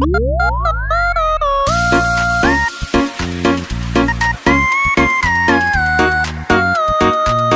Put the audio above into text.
Woo!